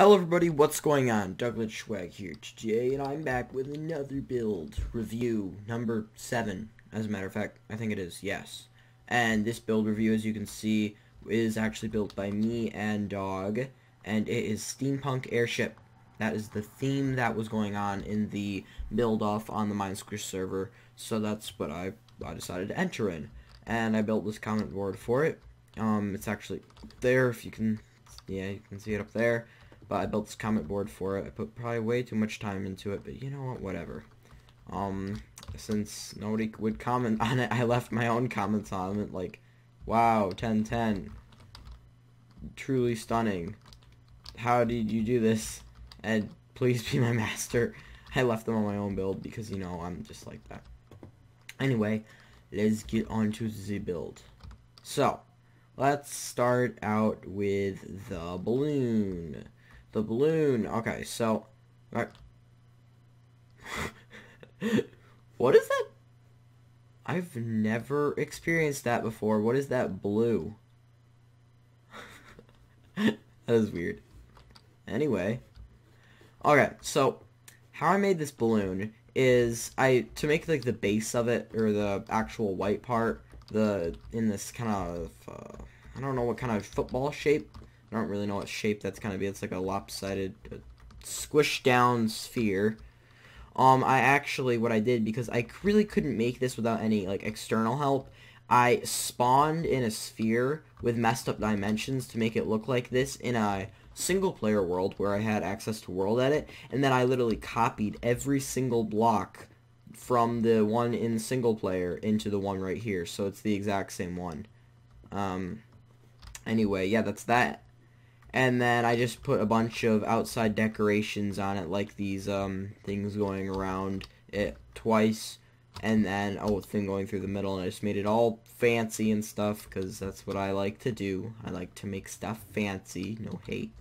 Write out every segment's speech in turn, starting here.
Hello everybody, what's going on? DuckletShwag here today, and I'm back with another build review, number 7, as a matter of fact, I think it is, yes. And this build review, as you can see, is actually built by me and Dog, and it is Steampunk Airship. That is the theme that was going on in the build-off on the Mindsquish server, so that's what I, I decided to enter in. And I built this comment board for it. Um, it's actually there, if you can, yeah, you can see it up there but I built this comment board for it. I put probably way too much time into it, but you know what, whatever. Um, since nobody would comment on it, I left my own comments on it, like, wow, 1010. Truly stunning. How did you do this? And please be my master. I left them on my own build because, you know, I'm just like that. Anyway, let's get on to the build. So, let's start out with the balloon. The balloon. Okay, so... Right. what is that? I've never experienced that before. What is that blue? that is weird. Anyway. Okay, so how I made this balloon is I to make like the base of it or the actual white part the in this kind of uh, I don't know what kind of football shape I don't really know what shape that's going to be. It's like a lopsided, uh, squished down sphere. Um, I actually, what I did, because I really couldn't make this without any, like, external help, I spawned in a sphere with messed up dimensions to make it look like this in a single player world where I had access to world edit, and then I literally copied every single block from the one in single player into the one right here, so it's the exact same one. Um, anyway, yeah, that's that and then I just put a bunch of outside decorations on it like these um, things going around it twice and then a thing going through the middle and I just made it all fancy and stuff because that's what I like to do. I like to make stuff fancy no hate.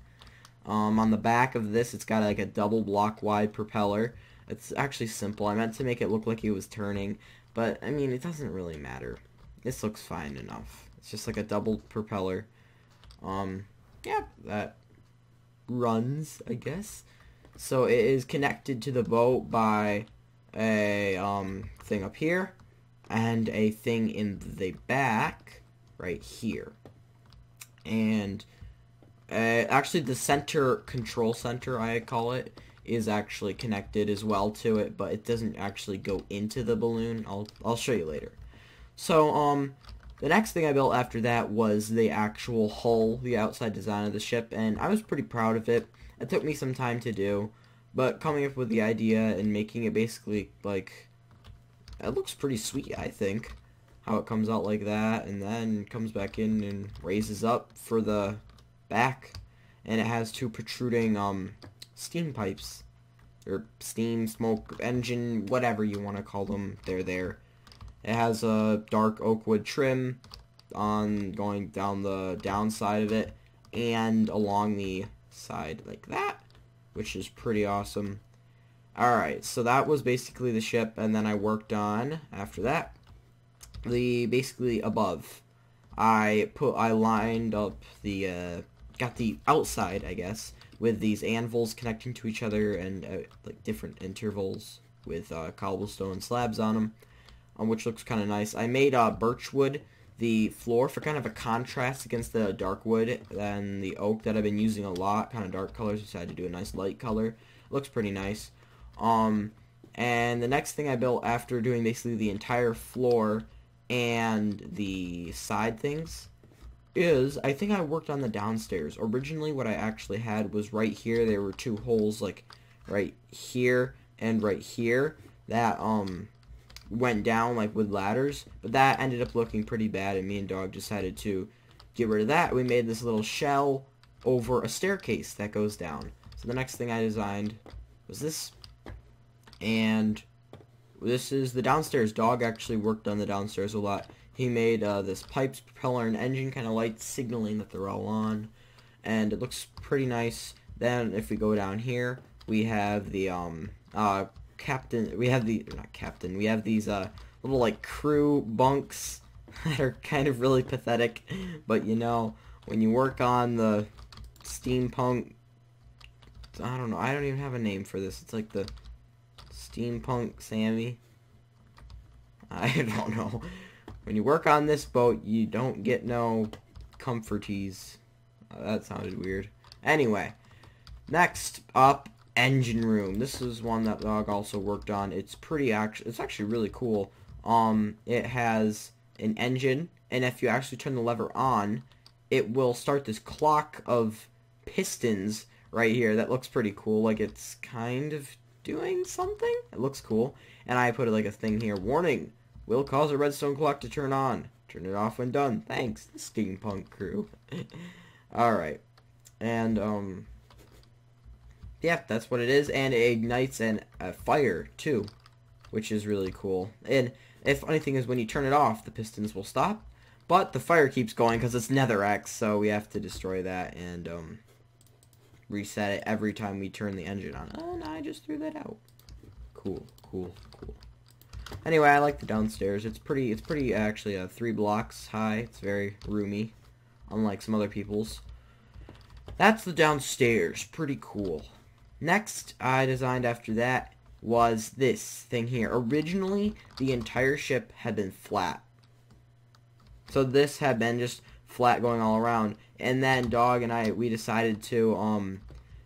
Um, on the back of this it's got like a double block wide propeller. It's actually simple. I meant to make it look like it was turning but I mean it doesn't really matter. This looks fine enough. It's just like a double propeller. Um, yeah, that runs, I guess. So it is connected to the boat by a um, thing up here and a thing in the back right here. And uh, actually the center control center, I call it, is actually connected as well to it, but it doesn't actually go into the balloon. I'll, I'll show you later. So, um, the next thing I built after that was the actual hull, the outside design of the ship, and I was pretty proud of it. It took me some time to do, but coming up with the idea and making it basically, like, it looks pretty sweet, I think. How it comes out like that, and then comes back in and raises up for the back, and it has two protruding, um, steam pipes, or steam, smoke, engine, whatever you want to call them, they're there. It has a dark oak wood trim on going down the downside of it and along the side like that, which is pretty awesome. Alright, so that was basically the ship, and then I worked on, after that, the, basically above. I put, I lined up the, uh, got the outside, I guess, with these anvils connecting to each other and, uh, like, different intervals with, uh, cobblestone slabs on them um, which looks kind of nice. I made uh, birchwood the floor for kind of a contrast against the dark wood and the oak that I've been using a lot, kind of dark colors. Decided to do a nice light color. looks pretty nice. Um, and the next thing I built after doing basically the entire floor and the side things is I think I worked on the downstairs. Originally what I actually had was right here. There were two holes like right here and right here that um went down like with ladders, but that ended up looking pretty bad and me and Dog decided to get rid of that. We made this little shell over a staircase that goes down. So the next thing I designed was this. And this is the downstairs. Dog actually worked on the downstairs a lot. He made uh, this pipes, propeller, and engine kind of light signaling that they're all on. And it looks pretty nice. Then if we go down here, we have the um, uh, captain. We have the not captain. We have these uh little like crew bunks that are kind of really pathetic. But you know, when you work on the steampunk I don't know. I don't even have a name for this. It's like the steampunk Sammy. I don't know. When you work on this boat, you don't get no comforties. That sounded weird. Anyway, next up, engine room. This is one that Dog also worked on. It's pretty actually. It's actually really cool. Um, it has an engine, and if you actually turn the lever on, it will start this clock of pistons right here. That looks pretty cool. Like it's kind of doing something. It looks cool. And I put like a thing here. Warning, will cause a redstone clock to turn on. Turn it off when done. Thanks, steampunk crew. Alright. And, um... Yeah, that's what it is. And it ignites an, a fire, too. Which is really cool. And if anything is when you turn it off, the pistons will stop. But the fire keeps going because it's Netherrack, so we have to destroy that and um, reset it every time we turn the engine on. Oh, no, I just threw that out. Cool, cool, cool. Anyway, I like the downstairs. It's pretty, it's pretty actually uh, three blocks high. It's very roomy, unlike some other people's. That's the downstairs. Pretty cool. Next, I designed after that was this thing here. Originally, the entire ship had been flat. So this had been just flat going all around. And then Dog and I, we decided to um,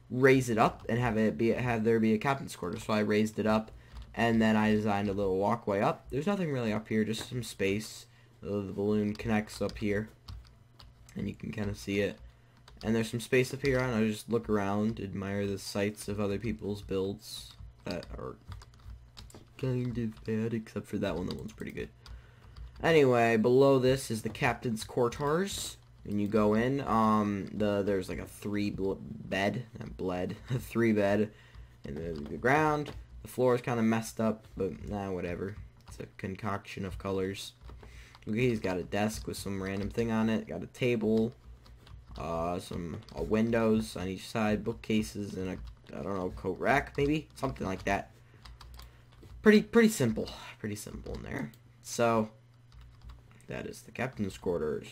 raise it up and have it be have there be a captain's quarter. So I raised it up, and then I designed a little walkway up. There's nothing really up here, just some space. The balloon connects up here, and you can kind of see it. And there's some space up here, and I just look around, admire the sights of other people's builds that are kind of bad, except for that one. That one's pretty good. Anyway, below this is the captain's quarters. When you go in, um, the there's like a three bed, not bled, a three bed in the, the ground. The floor is kind of messed up, but nah, whatever. It's a concoction of colors. Okay, he's got a desk with some random thing on it. Got a table, uh, some uh, windows on each side, bookcases, and a I don't know coat rack maybe something like that. Pretty pretty simple, pretty simple in there. So that is the captain's quarters.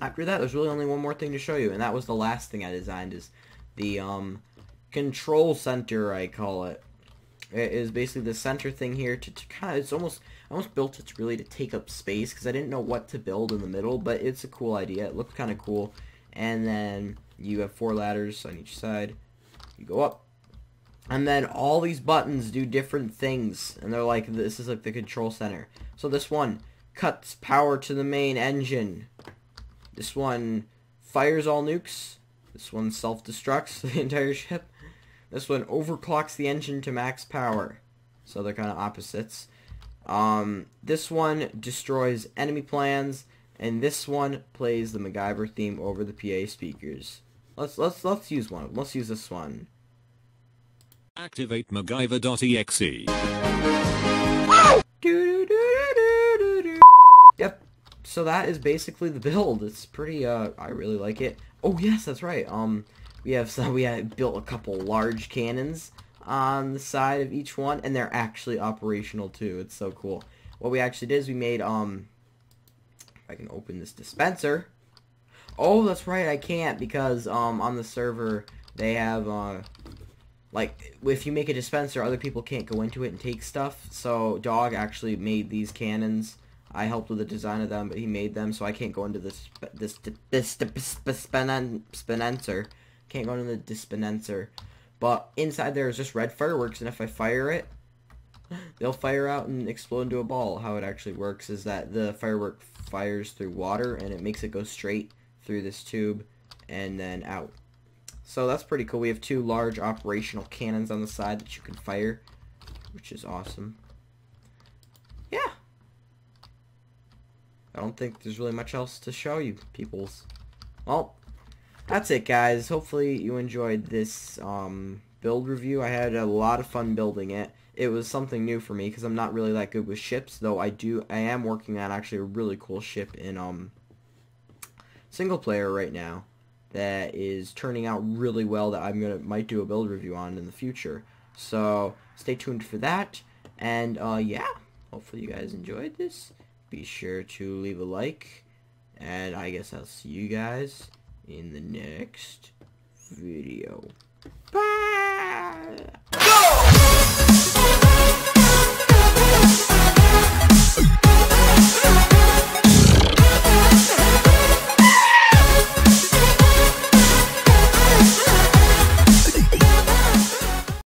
After that, there's really only one more thing to show you, and that was the last thing I designed, is the um, control center, I call it. It is basically the center thing here to, to kind of, it's almost, I almost built it really to take up space, because I didn't know what to build in the middle, but it's a cool idea. It looks kind of cool. And then you have four ladders on each side. You go up. And then all these buttons do different things, and they're like, this is like the control center. So this one, cuts power to the main engine. This one fires all nukes. This one self-destructs the entire ship. This one overclocks the engine to max power. So they're kind of opposites. Um, this one destroys enemy plans, and this one plays the MacGyver theme over the PA speakers. Let's let's let's use one. Let's use this one. Activate MacGyver.exe. Yep. So that is basically the build. It's pretty, uh, I really like it. Oh, yes, that's right. Um, we have some, we had built a couple large cannons on the side of each one, and they're actually operational too. It's so cool. What we actually did is we made, um, I can open this dispenser. Oh, that's right, I can't because, um, on the server, they have, uh, like, if you make a dispenser, other people can't go into it and take stuff. So, Dog actually made these cannons I helped with the design of them, but he made them, so I can't go into this this this dispenser. Can't go into the dispenser. But inside there is just red fireworks, and if I fire it, they'll fire out and explode into a ball. How it actually works is that the firework fires through water, and it makes it go straight through this tube and then out. So that's pretty cool. We have two large operational cannons on the side that you can fire, which is awesome. Yeah. I don't think there's really much else to show you, peoples. Well, that's it, guys. Hopefully you enjoyed this um, build review. I had a lot of fun building it. It was something new for me because I'm not really that good with ships, though I do. I am working on actually a really cool ship in um, single player right now that is turning out really well that I'm gonna might do a build review on in the future. So stay tuned for that. And uh, yeah, hopefully you guys enjoyed this be sure to leave a like. And I guess I'll see you guys in the next video.